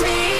me.